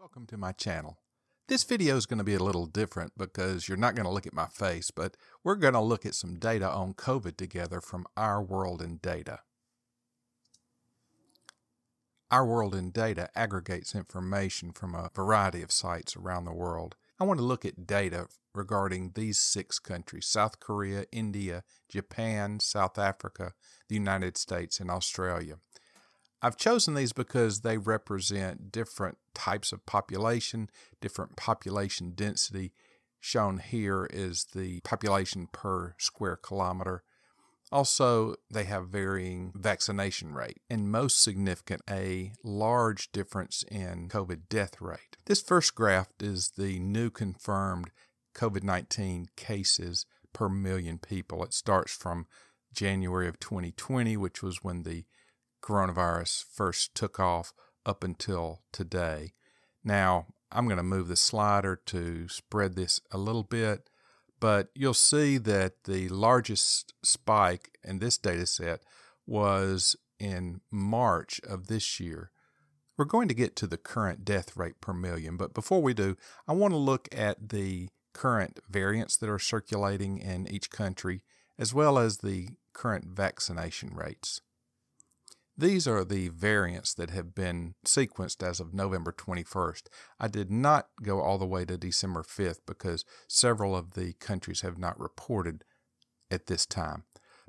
Welcome to my channel. This video is going to be a little different because you're not going to look at my face, but we're going to look at some data on COVID together from Our World in Data. Our World in Data aggregates information from a variety of sites around the world. I want to look at data regarding these six countries South Korea, India, Japan, South Africa, the United States, and Australia. I've chosen these because they represent different types of population, different population density. Shown here is the population per square kilometer. Also, they have varying vaccination rate, and most significant, a large difference in COVID death rate. This first graph is the new confirmed COVID 19 cases per million people. It starts from January of 2020, which was when the coronavirus first took off up until today. Now, I'm going to move the slider to spread this a little bit, but you'll see that the largest spike in this data set was in March of this year. We're going to get to the current death rate per million, but before we do, I want to look at the current variants that are circulating in each country, as well as the current vaccination rates. These are the variants that have been sequenced as of November 21st. I did not go all the way to December 5th because several of the countries have not reported at this time.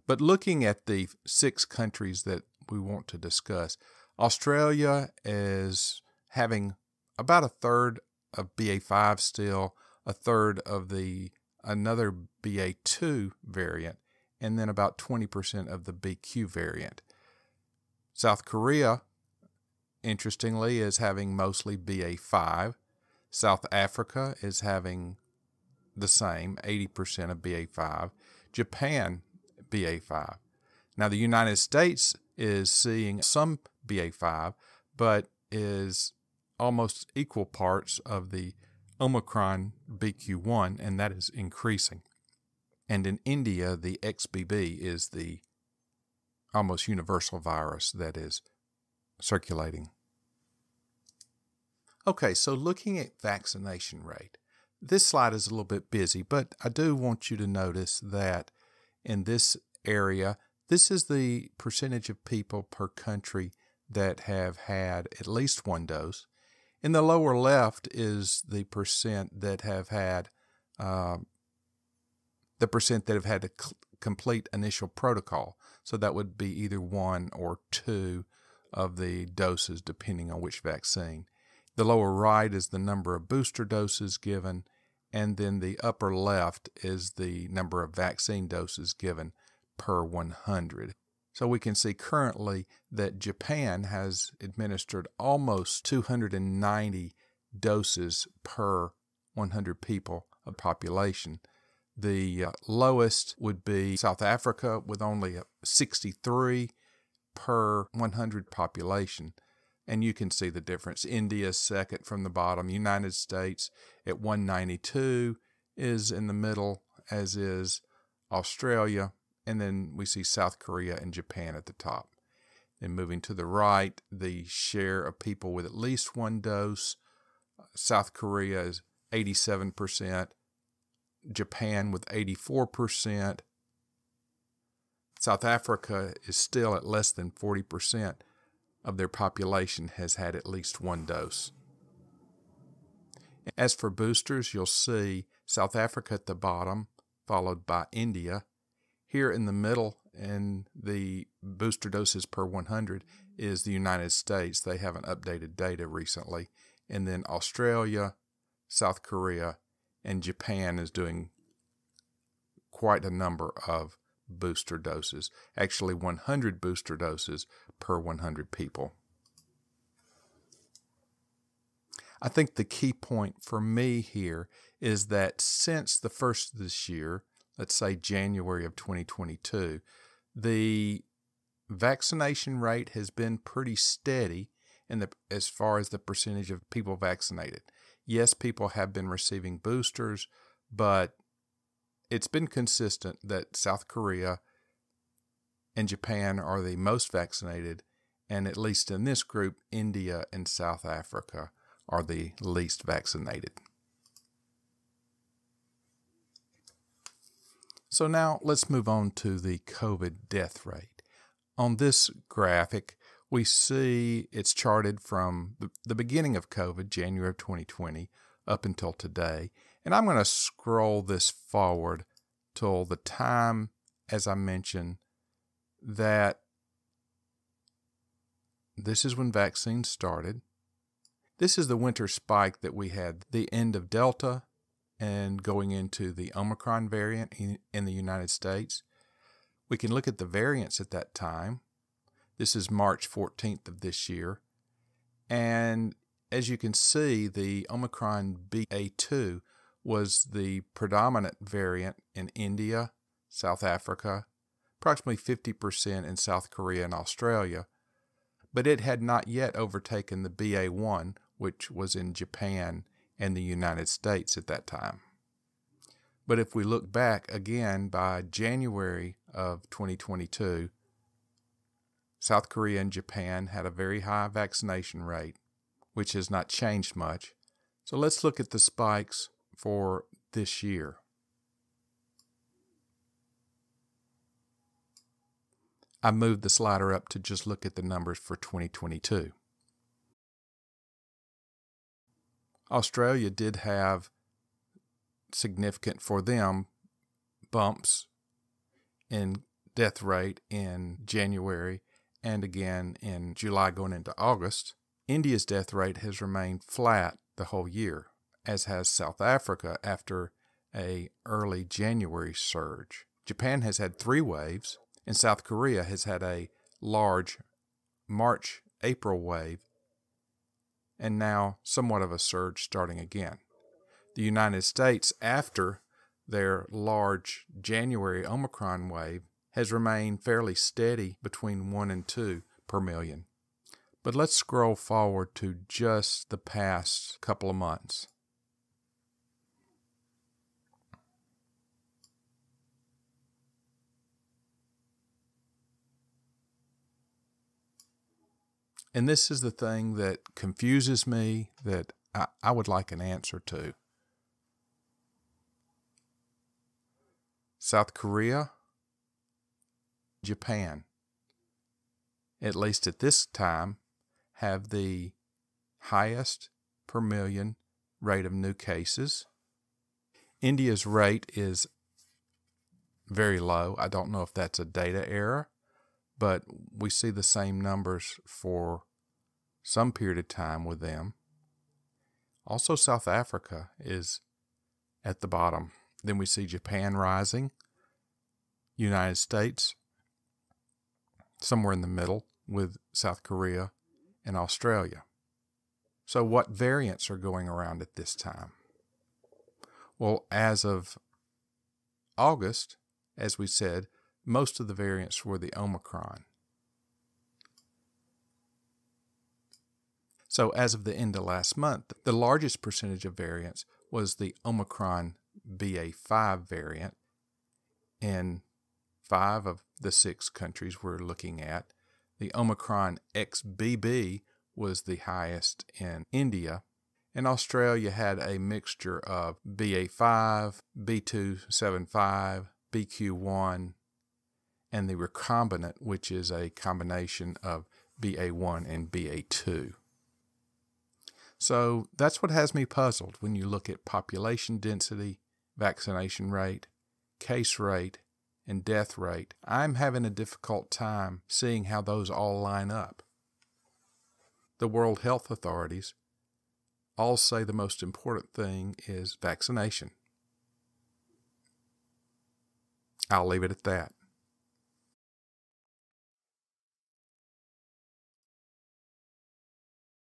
But looking at the six countries that we want to discuss, Australia is having about a third of BA5 still, a third of the another BA2 variant, and then about 20% of the BQ variant. South Korea, interestingly, is having mostly BA5. South Africa is having the same, 80% of BA5. Japan, BA5. Now, the United States is seeing some BA5, but is almost equal parts of the Omicron BQ1, and that is increasing. And in India, the XBB is the almost universal virus that is circulating. Okay, so looking at vaccination rate. This slide is a little bit busy, but I do want you to notice that in this area, this is the percentage of people per country that have had at least one dose. In the lower left is the percent that have had uh, the percent that have had a complete initial protocol. So that would be either one or two of the doses, depending on which vaccine. The lower right is the number of booster doses given, and then the upper left is the number of vaccine doses given per 100. So we can see currently that Japan has administered almost 290 doses per 100 people of population. The uh, lowest would be South Africa with only 63 per 100 population. And you can see the difference. India second from the bottom. United States at 192 is in the middle, as is Australia. And then we see South Korea and Japan at the top. Then moving to the right, the share of people with at least one dose. South Korea is 87%. Japan with 84%. South Africa is still at less than 40% of their population has had at least one dose. As for boosters, you'll see South Africa at the bottom, followed by India. Here in the middle, in the booster doses per 100, is the United States. They haven't updated data recently. And then Australia, South Korea, and Japan is doing quite a number of booster doses, actually 100 booster doses per 100 people. I think the key point for me here is that since the first of this year, let's say January of 2022, the vaccination rate has been pretty steady in the as far as the percentage of people vaccinated yes, people have been receiving boosters, but it's been consistent that South Korea and Japan are the most vaccinated, and at least in this group, India and South Africa are the least vaccinated. So now let's move on to the COVID death rate. On this graphic, we see it's charted from the, beginning of COVID, January of 2020, up until today. And I'm going to scroll this forward till the time, as I mentioned, that this is when vaccines started. This is the winter spike that we had, the end of Delta and going into the Omicron variant in, in the United States. We can look at the variants at that time. This is March 14th of this year. And as you can see, the Omicron BA2 was the predominant variant in India, South Africa, approximately 50% in South Korea and Australia, but it had not yet overtaken the BA1, which was in Japan and the United States at that time. But if we look back again by January of 2022, South Korea and Japan had a very high vaccination rate, which has not changed much. So let's look at the spikes for this year. I moved the slider up to just look at the numbers for 2022. Australia did have significant for them bumps in death rate in January and again in July going into August. India's death rate has remained flat the whole year, as has South Africa after a early January surge. Japan has had three waves, and South Korea has had a large March April wave and now somewhat of a surge starting again. The United States, after their large January Omicron wave, has remained fairly steady between 1 and 2 per million. But let's scroll forward to just the past couple of months. And this is the thing that confuses me that I, I would like an answer to. South Korea, Japan, at least at this time, have the highest per million rate of new cases. India's rate is very low. I don't know if that's a data error but we see the same numbers for some period of time with them. Also, South Africa is at the bottom. Then we see Japan rising, United States somewhere in the middle with South Korea and Australia. So, what variants are going around at this time? Well, as of August, as we said, most of the variants were the Omicron. So, as of the end of last month, the largest percentage of variants was the Omicron BA5 variant in five of the six countries we're looking at. The Omicron XBB was the highest in India, and Australia had a mixture of BA5, B275, BQ1, and the recombinant, which is a combination of BA1 and BA2. So that's what has me puzzled when you look at population density, vaccination rate, case rate, and death rate. I'm having a difficult time seeing how those all line up. The World Health Authorities all say the most important thing is vaccination. I'll leave it at that.